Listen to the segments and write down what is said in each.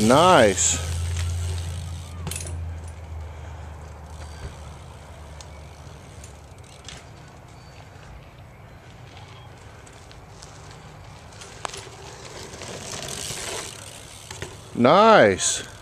Nice. Nice.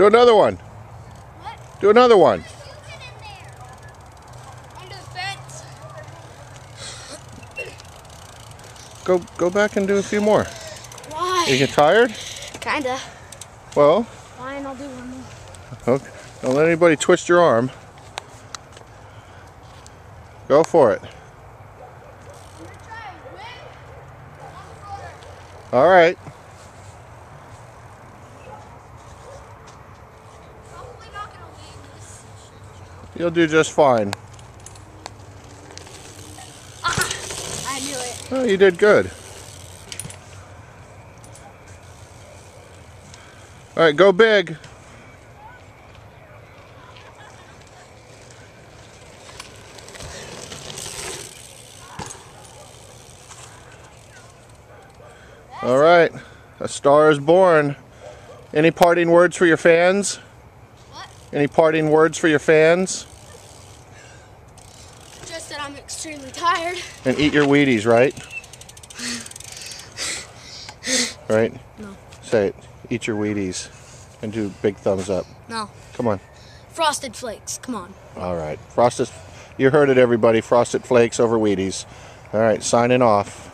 Do another one. What? Do another one. In there. Under the fence. Go go back and do a few more. Why? You get tired? Kinda. Well, Fine, I'll do one more. okay. don't let anybody twist your arm. Go for it. I'm gonna win on footer. All right. You'll do just fine. Ah, I knew it. Oh, you did good. All right, go big. All right, a star is born. Any parting words for your fans? Any parting words for your fans? Just that I'm extremely tired. And eat your Wheaties, right? Right? No. Say it. Eat your Wheaties. And do big thumbs up. No. Come on. Frosted Flakes, come on. All right. Frosted. You heard it, everybody. Frosted Flakes over Wheaties. All right. Signing off.